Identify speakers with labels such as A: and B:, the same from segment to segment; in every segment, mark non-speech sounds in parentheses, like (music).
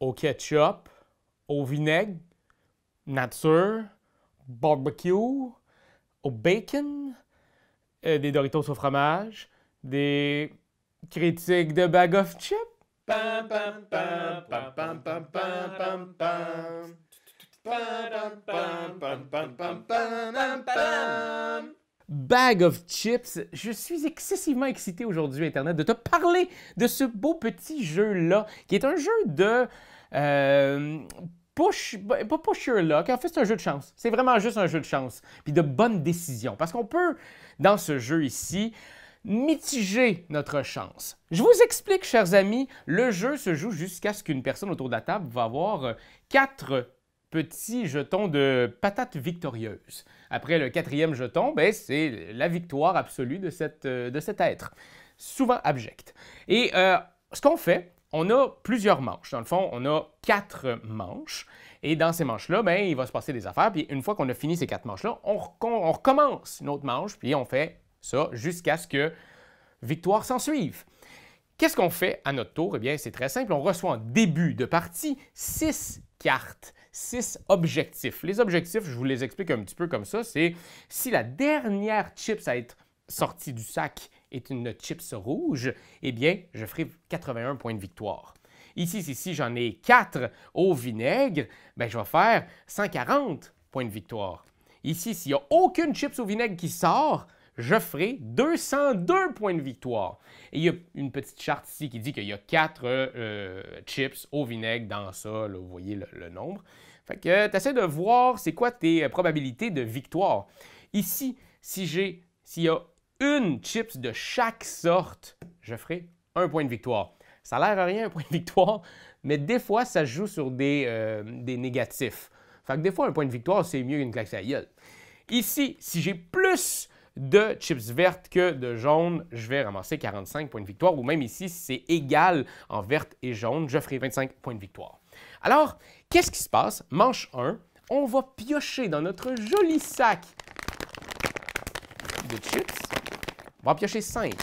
A: au ketchup, au vinaigre, nature, barbecue, au bacon, euh, des Doritos au fromage, des critiques de bag of chips. Bag of Chips. Je suis excessivement excité aujourd'hui, Internet, de te parler de ce beau petit jeu-là, qui est un jeu de. euh, push. Pas push your luck. En fait, c'est un jeu de chance. C'est vraiment juste un jeu de chance. Puis de bonnes décisions. Parce qu'on peut, dans ce jeu ici, mitiger notre chance. Je vous explique, chers amis, le jeu se joue jusqu'à ce qu'une personne autour de la table va avoir euh, quatre petits jetons de patates victorieuses. Après le quatrième jeton, ben, c'est la victoire absolue de, euh, cet être, souvent abject. Et euh, ce qu'on fait, on a plusieurs manches. Dans le fond, on a quatre manches. Et dans ces manches-là, ben, il va se passer des affaires. Puis une fois qu'on a fini ces quatre manches-là, on, recom- on recommence une autre manche, puis on fait ça jusqu'à ce que victoire s'en suive. Qu'est-ce qu'on fait à notre tour? Eh bien, c'est très simple. On reçoit en début de partie six cartes, six objectifs. Les objectifs, je vous les explique un petit peu comme ça. C'est si la dernière chips à être sortie du sac est une chips rouge, eh bien, je ferai 81 points de victoire. Ici, si, j'en ai 4 au vinaigre, ben, je vais faire 140 points de victoire. Ici, s'il n'y a aucune chips au vinaigre qui sort, je ferai 202 points de victoire. Et il y a une petite charte ici qui dit qu'il y a 4 chips au vinaigre dans ça, vous voyez le, nombre. Fait que tu essaies de voir c'est quoi tes euh, probabilités de victoire. Ici, si j'ai s'il y a une chips de chaque sorte, je ferai un point de victoire. Ça a l'air à rien, un point de victoire, mais des fois, ça joue sur des, euh, des négatifs. Fait que des fois, un point de victoire, c'est mieux qu'une claque à gueule. Ici, si j'ai plus de chips vertes que de jaunes, je vais ramasser 45 points de victoire. Ou même ici, si c'est égal en verte et jaune, je ferai 25 points de victoire. Alors, qu'est-ce qui se passe? Manche 1, on va piocher dans notre joli sac de chips. On va piocher 5.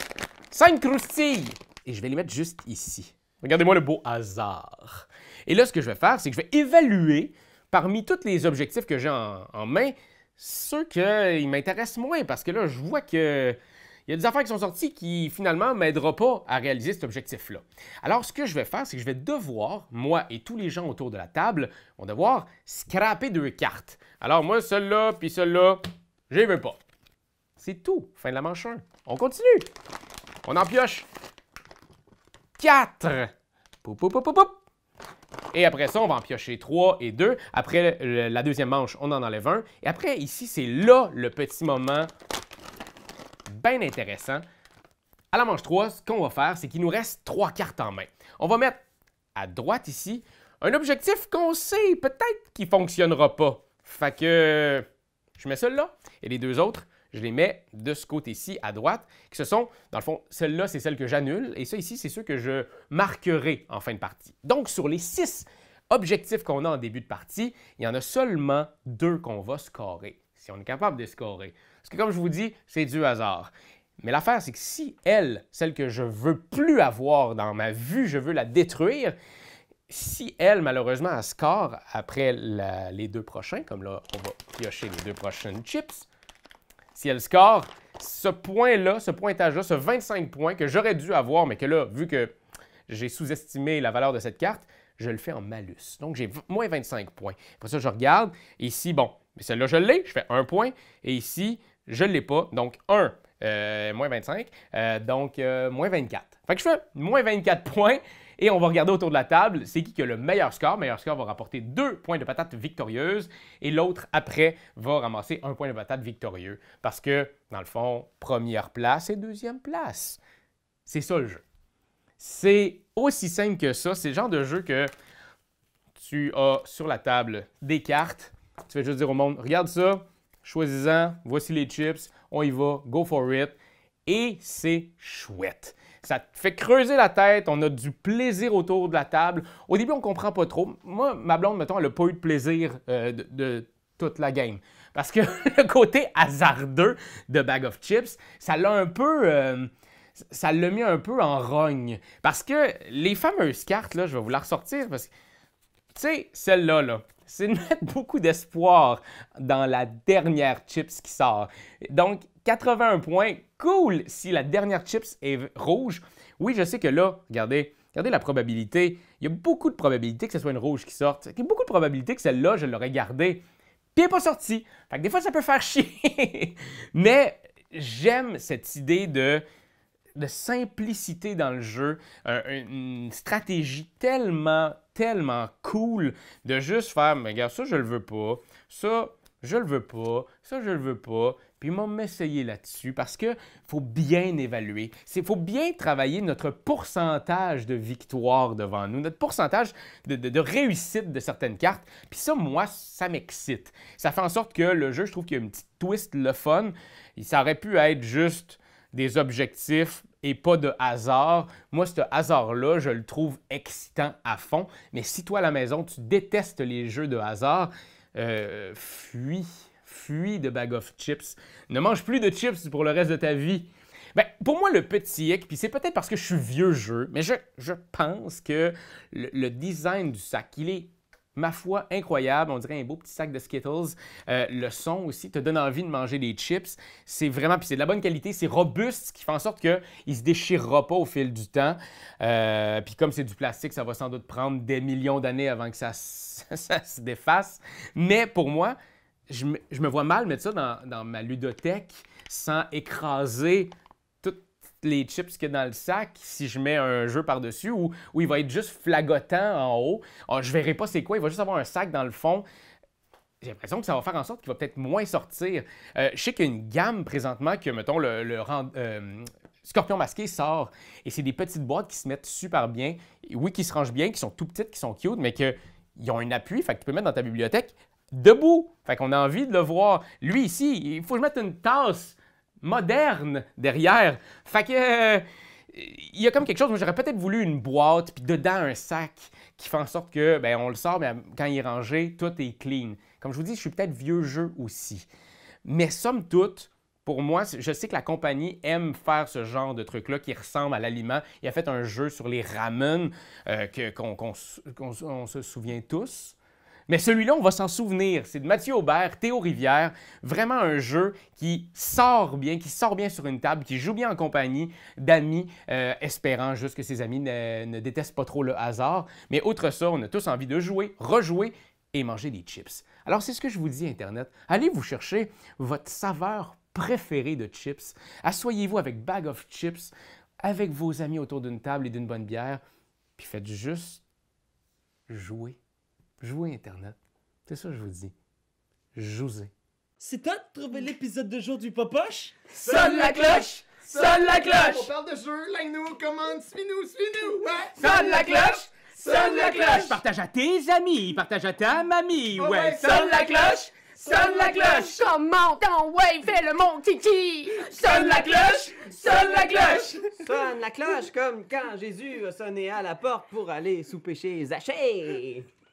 A: 5 croustilles! Et je vais les mettre juste ici. Regardez-moi le beau hasard. Et là, ce que je vais faire, c'est que je vais évaluer parmi tous les objectifs que j'ai en main, ceux qui m'intéressent moins. Parce que là, je vois que. Il y a des affaires qui sont sorties qui finalement ne m'aideront pas à réaliser cet objectif-là. Alors, ce que je vais faire, c'est que je vais devoir, moi et tous les gens autour de la table, vont devoir scraper deux cartes. Alors, moi, celle-là, puis celle-là, je veux pas. C'est tout. Fin de la manche 1. On continue. On en pioche 4. Poup, poup, poup, poup, poup. Et après ça, on va en piocher 3 et 2. Après la deuxième manche, on en enlève un. Et après, ici, c'est là le petit moment bien intéressant. À la manche 3, ce qu'on va faire, c'est qu'il nous reste 3 cartes en main. On va mettre à droite ici un objectif qu'on sait peut-être qui ne fonctionnera pas. Fait que je mets celle-là et les deux autres, je les mets de ce côté-ci à droite, qui ce sont, dans le fond, celle-là, c'est celle que j'annule, et ça ici, c'est ceux que je marquerai en fin de partie. Donc, sur les six objectifs qu'on a en début de partie, il y en a seulement deux qu'on va scorer, si on est capable de scorer. Parce que, comme je vous dis, c'est du hasard. Mais l'affaire, c'est que si elle, celle que je veux plus avoir dans ma vue, je veux la détruire, si elle, malheureusement, elle score après les deux prochains, comme là, on va piocher les deux prochaines chips, si elle score ce point-là, ce pointage-là, ce 25 points que j'aurais dû avoir, mais que là, vu que j'ai sous-estimé la valeur de cette carte, je le fais en malus. Donc, j'ai moins 25 points. Après ça, je regarde. Ici, bon, mais celle-là, je l'ai, je fais un point. Et ici, je ne l'ai pas. Donc, 1, euh, moins 25. euh, donc, euh, moins 24. Fait que je fais moins 24 (laughs) points. Et on va regarder autour de la table, c'est qui qui a le meilleur score. Le meilleur score va rapporter deux points de patate victorieuse et l'autre, après, va ramasser un point de patate victorieux. Parce que, dans le fond, première place et deuxième place. C'est ça le jeu. C'est aussi simple que ça. C'est le genre de jeu que tu as sur la table des cartes. Tu vas juste dire au monde, regarde ça, choisis-en, voici les chips, on y va, go for it. Et c'est chouette. Ça te fait creuser la tête, on a du plaisir autour de la table. Au début, on comprend pas trop. Moi, ma blonde, mettons, elle n'a pas eu de plaisir euh, de, toute la game. Parce que (laughs) le côté hasardeux de Bag of Chips, ça l'a un peu... euh, ça l'a mis un peu en rogne. Parce que les fameuses cartes, là, je vais vous la ressortir parce que sais, celle-là, là, c'est de mettre (laughs) beaucoup d'espoir dans la dernière chips qui sort. Donc, 81 points, cool si la dernière chips est rouge. Oui, je sais que là, regardez, regardez la probabilité. Il y a beaucoup de probabilités que ce soit une rouge qui sorte. Il y a beaucoup de probabilités que celle-là, je l'aurais gardée, puis elle n'est pas sortie. Fait que des fois, ça peut faire (laughs) chier. Mais j'aime cette idée de de simplicité dans le jeu, une stratégie tellement, tellement cool de juste faire, mais regarde, ça je le veux pas, ça je le veux pas, ça je le veux pas, puis m'a m'essayer là-dessus parce que faut bien évaluer, il faut bien travailler notre pourcentage de victoire devant nous, notre pourcentage de, de réussite de certaines cartes, puis ça, moi, ça m'excite. Ça fait en sorte que le jeu, je trouve qu'il y a une petite twist le fun, ça aurait pu être juste des objectifs et pas de hasard. Moi, ce hasard-là, je le trouve excitant à fond. Mais si toi, à la maison, tu détestes les jeux de hasard, euh, fuis, fuis de Bag of Chips. Ne mange plus de chips pour le reste de ta vie. Ben, pour moi, le petit hic, puis c'est peut-être parce que je suis vieux jeu, mais je, je pense que le, le, design du sac, il est ma foi, incroyable. On dirait un beau petit sac de Skittles. Euh, le son aussi te donne envie de manger des chips. C'est vraiment, puis c'est de la bonne qualité, c'est robuste, ce qui fait en sorte qu'il ne se déchirera pas au fil du temps. Euh, puis comme c'est du plastique, ça va sans doute prendre des millions d'années avant que ça, (laughs) se défasse. Mais pour moi, je me, vois mal mettre ça dans, dans ma ludothèque sans écraser les chips qu'il y a dans le sac si je mets un jeu par-dessus ou, il va être juste flagotant en haut. Je ah, je verrai pas c'est quoi, il va juste avoir un sac dans le fond. J'ai l'impression que ça va faire en sorte qu'il va peut-être moins sortir. Euh, je sais qu'il y a une gamme présentement que, mettons, le, euh, Scorpion masqué sort et c'est des petites boîtes qui se mettent super bien. Oui, qui se rangent bien, qui sont tout petites, qui sont cute, mais qui ont un appui, fait que tu peux mettre dans ta bibliothèque debout. Fait qu'on a envie de le voir. Lui ici, il faut que je mette une tasse moderne derrière. Fait que. Euh, il y a comme quelque chose, moi j'aurais peut-être voulu une boîte, puis dedans un sac qui fait en sorte que, ben on le sort, mais quand il est rangé, tout est clean. Comme je vous dis, je suis peut-être vieux jeu aussi. Mais somme toute, pour moi, je sais que la compagnie aime faire ce genre de truc-là qui ressemble à l'aliment. Il a fait un jeu sur les ramen euh, qu'on se souvient tous. Mais celui-là, on va s'en souvenir. C'est de Mathieu Aubert, Théo Rivière. Vraiment un jeu qui sort bien, qui sort bien sur une table, qui joue bien en compagnie d'amis, euh, espérant juste que ses amis ne, détestent pas trop le hasard. Mais outre ça, on a tous envie de jouer, rejouer et manger des chips. Alors c'est ce que je vous dis, Internet. Allez vous chercher votre saveur préférée de chips. Assoyez-vous avec Bag of Chips, avec vos amis autour d'une table et d'une bonne bière, puis faites juste jouer. Jouez Internet. C'est ça que je vous dis. Jouez.
B: C'est toi de trouver l'épisode de jour du Popoche?
A: Sonne la cloche! Sonne la cloche!
C: On parle de jeu, like-nous, commande, suis-nous, suis-nous! Ouais.
A: Sonne la cloche! Sonne la cloche! Partage à tes amis, partage à ta mamie, ouais! Sonne la cloche! Sonne la cloche!
D: Comment ton ouais, fais le mon kiki!
A: Sonne la cloche! Sonne la cloche!
B: Sonne la cloche comme quand Jésus a sonné à la porte pour aller souper chez Zachée!